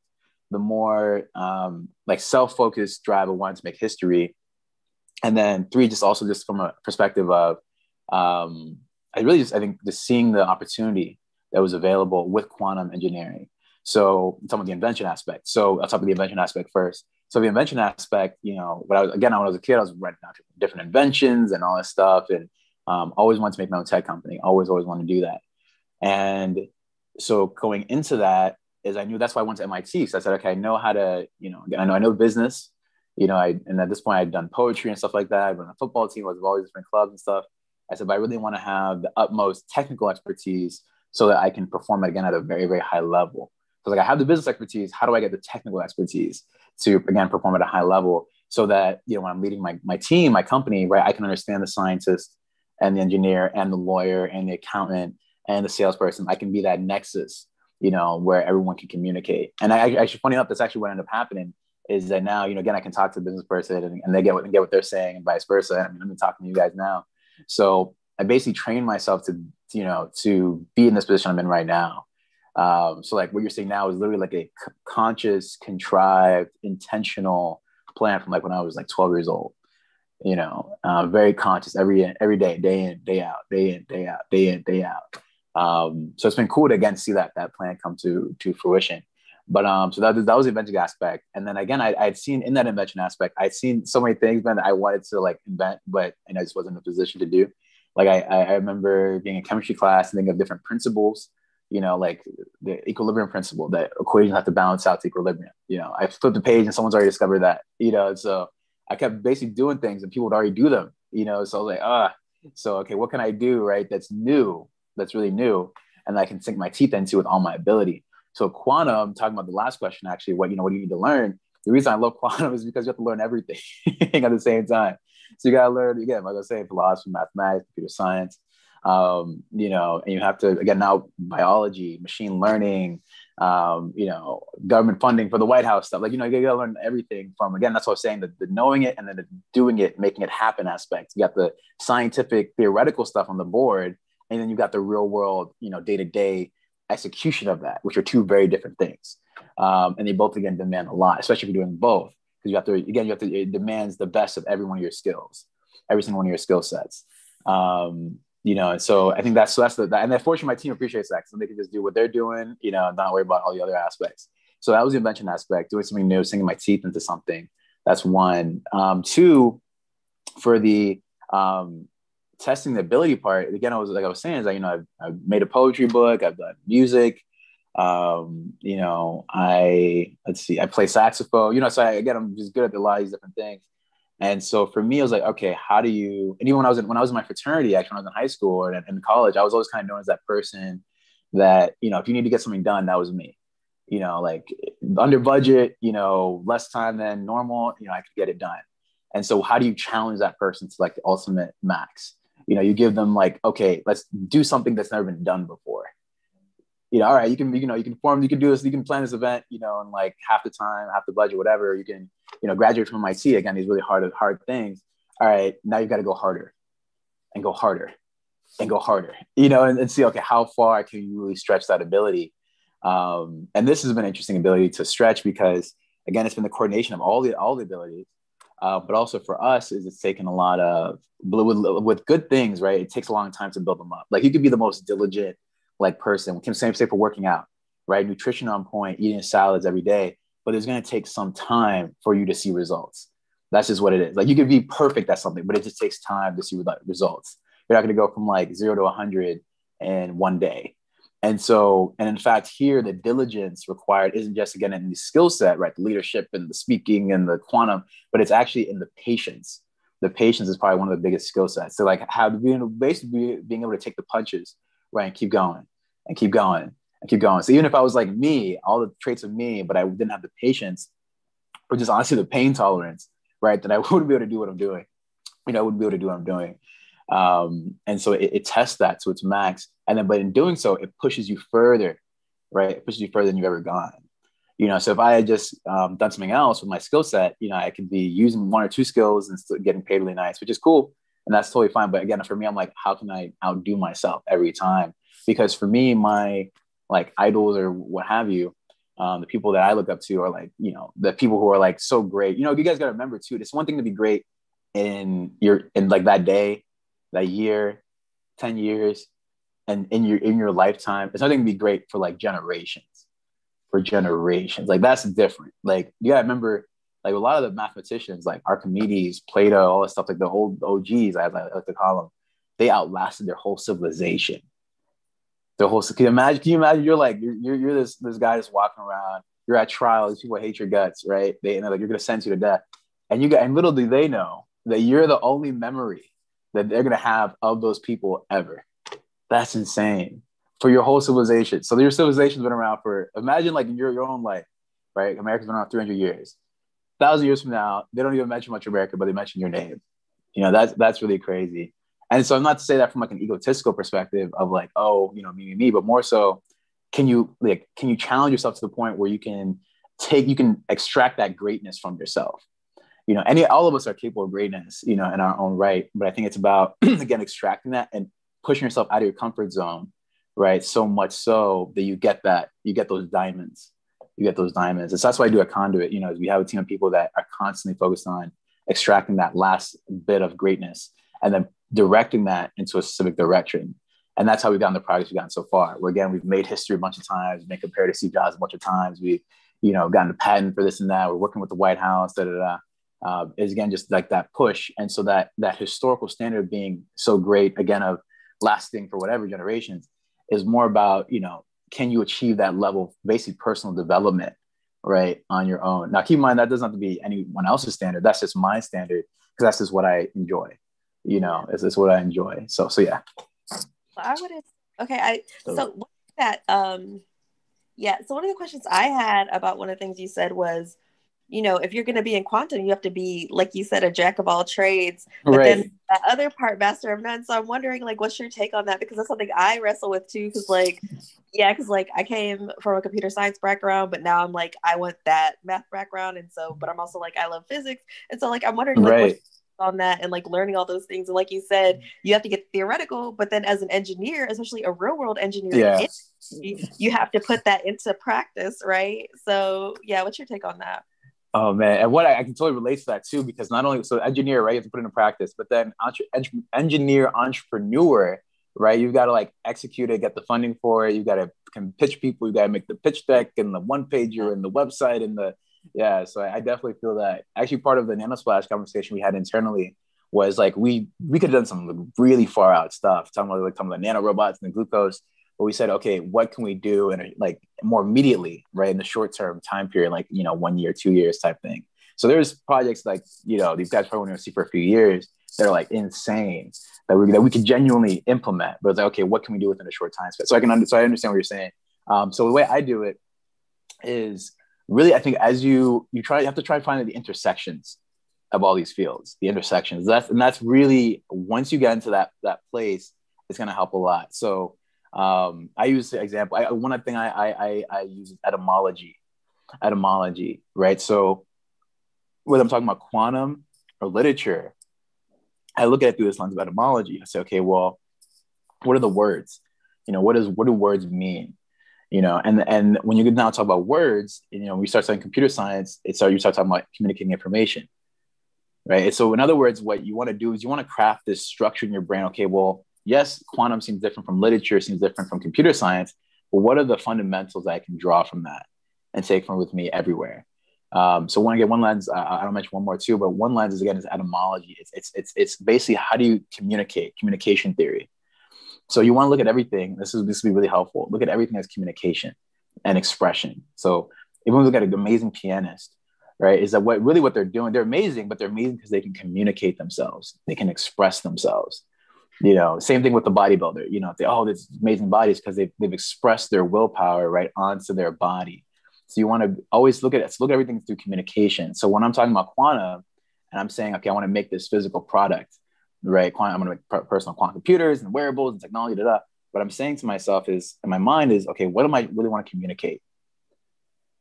S2: the more um, like self-focused drive of wanting to make history, and then three, just also just from a perspective of, um, I really just I think just seeing the opportunity that was available with quantum engineering. So I'm talking about the invention aspect. So I'll talk about the invention aspect first. So the invention aspect, you know, when I was again when I was a kid, I was writing out different inventions and all this stuff, and um, always wanted to make my own tech company. Always, always wanted to do that. And so going into that is I knew that's why I went to MIT. So I said, okay, I know how to, you know, I know I know business. You know, I and at this point I'd done poetry and stuff like that. I've been on a football team, I was with all these different clubs and stuff. I said, but I really want to have the utmost technical expertise so that I can perform again at a very, very high level. So like I have the business expertise. How do I get the technical expertise to again perform at a high level so that you know when I'm leading my, my team, my company, right, I can understand the scientist and the engineer and the lawyer and the accountant and the salesperson. I can be that nexus, you know, where everyone can communicate. And I actually funny enough, that's actually what ended up happening is that now, you know, again, I can talk to the business person and, and they get what get what they're saying and vice versa. I mean, I'm talking to you guys now. So I basically trained myself to, you know, to be in this position I'm in right now. Um, so like what you're seeing now is literally like a c- conscious, contrived, intentional plan from like when I was like 12 years old. You know, uh, very conscious every every day, day in, day out, day in, day out, day in, day out. Um, so it's been cool to again see that that plan come to to fruition. But um, so that, that was the inventing aspect. And then again, I, I'd seen in that invention aspect, I'd seen so many things, man, that I wanted to like invent, but and I just wasn't in a position to do. Like I, I remember being in chemistry class and thinking of different principles, you know, like the equilibrium principle that equations have to balance out to equilibrium. You know, I flipped the page and someone's already discovered that, you know, so I kept basically doing things and people would already do them, you know, so I was like, ah, so, okay, what can I do, right? That's new, that's really new. And I can sink my teeth into with all my ability. So quantum, talking about the last question, actually, what you know, what do you need to learn? The reason I love [LAUGHS] quantum is because you have to learn everything [LAUGHS] at the same time. So you gotta learn again, like I say, philosophy, mathematics, computer science, um, you know, and you have to again now biology, machine learning, um, you know, government funding for the White House stuff. Like you know, you gotta learn everything from again. That's what I was saying, the, the knowing it and then the doing it, making it happen aspect. You got the scientific, theoretical stuff on the board, and then you've got the real world, you know, day to day execution of that, which are two very different things. Um, and they both again demand a lot, especially if you're doing both, because you have to again you have to it demands the best of every one of your skills, every single one of your skill sets. Um, you know, and so I think that's so that's the that, and unfortunately my team appreciates that because they can just do what they're doing, you know, not worry about all the other aspects. So that was the invention aspect, doing something new, sinking my teeth into something. That's one. Um, two, for the um, testing the ability part, again, I was like I was saying, is that you know I've, I've made a poetry book, I've done music, um, you know, I let's see, I play saxophone, you know, so I, again, I'm just good at a lot of these different things. And so for me, I was like, okay, how do you? And even when I was in, when I was in my fraternity, actually, when I was in high school and in college, I was always kind of known as that person that you know, if you need to get something done, that was me. You know, like under budget, you know, less time than normal, you know, I could get it done. And so, how do you challenge that person to like the ultimate max? You know, you give them like, okay, let's do something that's never been done before you know, all right, you can, you know, you can form, you can do this, you can plan this event, you know, in like half the time, half the budget, whatever. You can, you know, graduate from MIT again, these really hard, hard things. All right, now you've got to go harder and go harder and go harder, you know, and, and, see, okay, how far can you really stretch that ability? Um, and this has been an interesting ability to stretch because again, it's been the coordination of all the, all the abilities. Uh, but also for us is it's taken a lot of with, with good things, right? It takes a long time to build them up. Like you could be the most diligent, like person. We can same say for working out, right? Nutrition on point, eating salads every day, but it's going to take some time for you to see results. That's just what it is. Like you could be perfect at something, but it just takes time to see results. You're not going to go from like zero to 100 in one day. And so, and in fact, here the diligence required isn't just again in the skill set, right? The leadership and the speaking and the quantum, but it's actually in the patience. The patience is probably one of the biggest skill sets. So, like, how being basically being able to take the punches, right, and keep going and keep going and keep going. So even if I was like me, all the traits of me, but I didn't have the patience or just honestly the pain tolerance, right, then I [LAUGHS] wouldn't be able to do what I'm doing. You know, I wouldn't be able to do what I'm doing. Um, and so it, it tests that to its max. And then, but in doing so, it pushes you further, right? It pushes you further than you've ever gone. You know, so if I had just um, done something else with my skill set, you know, I could be using one or two skills and still getting paid really nice, which is cool and that's totally fine. But again, for me, I'm like, how can I outdo myself every time? Because for me, my like idols or what have you, um, the people that I look up to are like, you know, the people who are like so great. You know, you guys got to remember too. It's one thing to be great in your in like that day, that year, ten years, and in your in your lifetime. It's nothing to be great for like generations, for generations. Like that's different. Like you got to remember like a lot of the mathematicians, like Archimedes, Plato, all that stuff, like the old OGs, I like to call them, they outlasted their whole civilization. The whole can you imagine? Can you imagine? You're like you're, you're, you're this this guy just walking around. You're at trial. These people hate your guts, right? They and they're like you're gonna send you to death, and you got and little do they know that you're the only memory that they're gonna have of those people ever. That's insane for your whole civilization. So your civilization's been around for imagine like in your your own life, right? America's been around 300 years thousand years from now, they don't even mention much America, but they mention your name. You know, that's that's really crazy. And so I'm not to say that from like an egotistical perspective of like, oh, you know, me, me, me, but more so, can you like can you challenge yourself to the point where you can take you can extract that greatness from yourself? You know, any all of us are capable of greatness, you know, in our own right. But I think it's about [CLEARS THROAT] again extracting that and pushing yourself out of your comfort zone, right? So much so that you get that, you get those diamonds you get those diamonds. And so that's why I do a conduit. You know, we have a team of people that are constantly focused on extracting that last bit of greatness and then directing that into a specific direction. And that's how we've gotten the progress we've gotten so far. Where again, we've made history a bunch of times, been compared to Steve Jobs a bunch of times. We've, you know, gotten a patent for this and that. We're working with the White House, da da da. Uh, is again just like that push, and so that that historical standard being so great again of lasting for whatever generations is more about you know can you achieve that level of basic personal development right on your own? Now keep in mind that doesn't have to be anyone else's standard. That's just my standard because that's just what i enjoy you know it's just what i enjoy. So so yeah.
S1: I would okay i so that um yeah so one of the questions i had about one of the things you said was you know, if you're going to be in quantum, you have to be, like you said, a jack of all trades. But right. then that other part, master of none. So I'm wondering, like, what's your take on that? Because that's something I wrestle with too. Because, like, yeah, because like I came from a computer science background, but now I'm like, I want that math background. And so, but I'm also like, I love physics. And so, like, I'm wondering, like, right. on that and like learning all those things. And like you said, you have to get theoretical, but then as an engineer, especially a real world engineer, yeah. you have to put that into practice, right? So, yeah, what's your take on that?
S2: Oh man, and what I, I, can totally relate to that too, because not only so engineer, right, you have to put it into practice, but then entre, en- engineer, entrepreneur, right, you've got to like execute it, get the funding for it, You've got to can pitch people, you got to make the pitch deck and the one pager and the website and the yeah. So I, I definitely feel that. Actually, part of the nanosplash conversation we had internally was like we we could have done some really far out stuff, talking about like talking about nano robots and the glucose but we said, okay, what can we do and like more immediately, right, in the short term time period, like you know, one year, two years type thing. So there's projects like you know these guys probably want to see for a few years that are like insane that we that we could genuinely implement. But it's like, okay, what can we do within a short time space? So I can so I understand what you're saying. Um, so the way I do it is really, I think as you you try, you have to try to find the intersections of all these fields, the intersections. That's and that's really once you get into that that place, it's going to help a lot. So um, I use the example. I, one thing I, I, I use etymology, etymology, right? So whether I'm talking about quantum or literature, I look at it through this lens of etymology. I say, okay, well, what are the words? You know, what is what do words mean? You know, and and when you now talk about words, you know, we start studying computer science, it's you start talking about communicating information, right? So in other words, what you want to do is you want to craft this structure in your brain. Okay, well, yes, quantum seems different from literature, seems different from computer science, but what are the fundamentals I can draw from that and take from with me everywhere? Um, so when I get one lens, uh, I don't mention one more too, but one lens is again is etymology. It's, it's, it's, it's basically how do you communicate, communication theory. So you want to look at everything. This is this will be really helpful. Look at everything as communication and expression. So if we look at an amazing pianist, right, is that what really what they're doing? They're amazing, but they're amazing because they can communicate themselves. They can express themselves you know same thing with the bodybuilder you know they oh this amazing bodies because they've, they've expressed their willpower right onto their body. So you want to always look at it look at everything through communication. So when i'm talking about quantum and i'm saying okay i want to make this physical product right quantum, i'm going to make personal quantum computers and wearables and technology da, da. what i'm saying to myself is in my mind is okay what am i really want to communicate?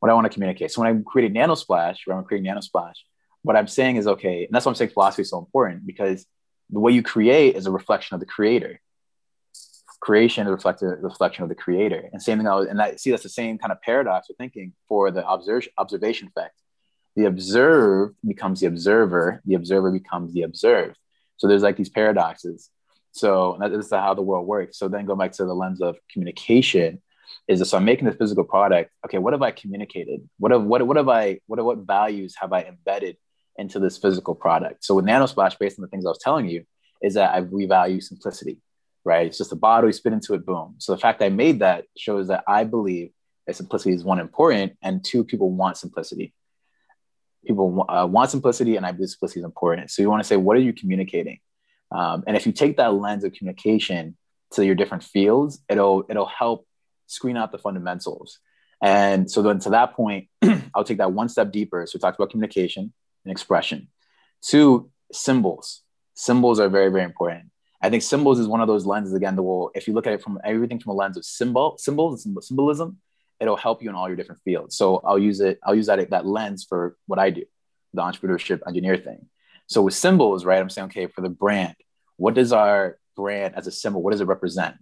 S2: What i want to communicate. So when i create a nanosplash when i'm creating nanosplash what i'm saying is okay and that's why i'm saying philosophy is so important because the way you create is a reflection of the creator. Creation is a reflection of the creator. And same thing, I was, and I see that's the same kind of paradox of thinking for the observation observation effect. The observed becomes the observer, the observer becomes the observed. So there's like these paradoxes. So that is how the world works. So then go back to the lens of communication is so I'm making this physical product. Okay, what have I communicated? What have what what have I what what values have I embedded into this physical product? So with NanoSplash, based on the things I was telling you, is that I, we value simplicity, right? It's just a bottle, you spit into it, boom. So the fact I made that shows that I believe that simplicity is one important, and two, people want simplicity. People uh, want simplicity, and I believe simplicity is important. So you want to say, what are you communicating? Um, and if you take that lens of communication to your different fields, it'll it'll help screen out the fundamentals. And so then to that point, [CLEARS THROAT] I'll take that one step deeper. So we talked about communication and expression. Two, symbols. Symbols are very, very important. I think symbols is one of those lenses again that will, if you look at it from everything from a lens of symbol, symbols, symbolism, it'll help you in all your different fields. So I'll use it, I'll use that, that lens for what I do, the entrepreneurship engineer thing. So with symbols, right, I'm saying, okay, for the brand, what does our brand as a symbol, what does it represent?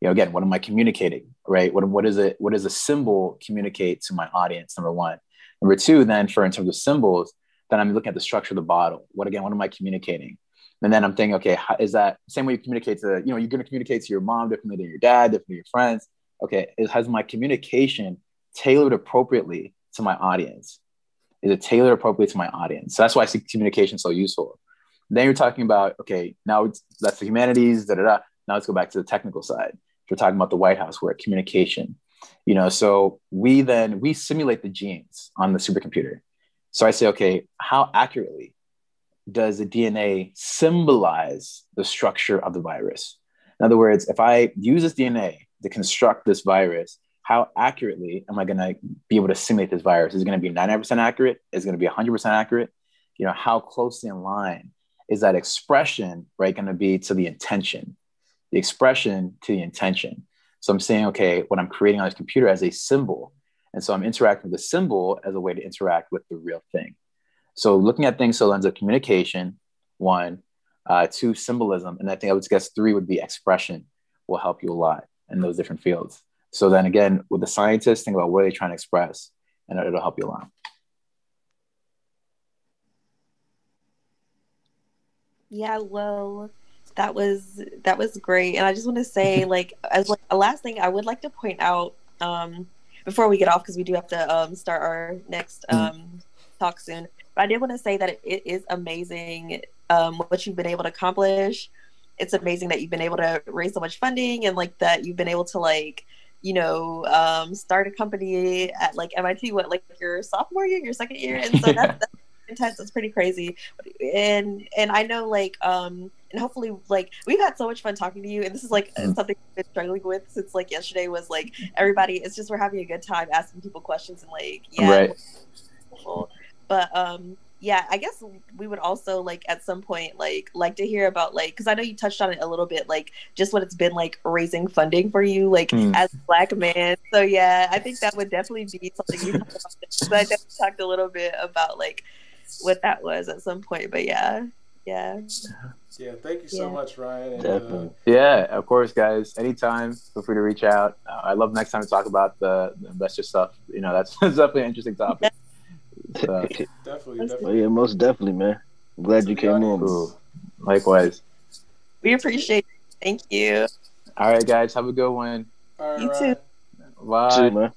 S2: you know, again, what am I communicating, right? What, what is it? What does a symbol communicate to my audience? Number one. Number two, then for in terms of symbols, then I'm looking at the structure of the bottle. What again? What am I communicating? And then I'm thinking, okay, how, is that same way you communicate to, you know, you're going to communicate to your mom differently than your dad, differently your friends. Okay, is, has my communication tailored appropriately to my audience? Is it tailored appropriately to my audience? So that's why I see communication so useful. Then you're talking about, okay, now that's the humanities, da da da. Now let's go back to the technical side we're talking about the White House, we're at communication. You know, so we then we simulate the genes on the supercomputer. So I say, okay, how accurately does the DNA symbolize the structure of the virus? In other words, if I use this DNA to construct this virus, how accurately am I going to be able to simulate this virus? Is it going to be 99% accurate? Is it going to be 100% accurate? You know, how closely in line is that expression, right, going to be to the intention? the expression to the intention. So I'm saying, okay, what I'm creating on this computer as a symbol. And so I'm interacting with the symbol as a way to interact with the real thing. So looking at things so lens of communication, one, uh, two, symbolism. And I think I would guess three would be expression will help you a lot in those different fields. So then again, with the scientists, think about what they're trying to express and it'll help you a lot.
S1: Yeah, well, that was that was great and i just want to say [LAUGHS] like as like a last thing i would like to point out um before we get off because we do have to um start our next mm. um talk soon. But i did want to say that it, it is amazing um what you've been able to accomplish. It's amazing that you've been able to raise so much funding and like that you've been able to like you know um start a company at like MIT what like your sophomore year your second year? And so [LAUGHS] that's, that's intense. It's pretty crazy. And and i know like um and hopefully like we've had so much fun talking to you and this is like mm. something we've been struggling with since like yesterday was like everybody it's just we're having a good time asking people questions and like yeah
S2: right.
S1: but um yeah i guess we would also like at some point like like to hear about like because i know you touched on it a little bit like just what it's been like raising funding for you like mm. as a black man so yeah i think that would definitely be something you talked about i definitely talked a little bit about like what that was at some point but yeah yeah
S3: yeah, thank you so
S2: yeah.
S3: much, Ryan. And,
S2: uh, yeah, of course, guys. Anytime, feel free to reach out. Uh, I love next time to talk about the, the investor stuff. You know, that's, [LAUGHS] that's definitely an interesting topic. [LAUGHS]
S3: So, definitely, definitely. Oh,
S4: yeah, most definitely, man. I'm glad you came on. Cool.
S2: Likewise.
S1: We appreciate it. Thank you.
S2: All right, guys. Have a good one.
S3: All right,
S1: you
S3: too.
S2: Bye.
S4: man.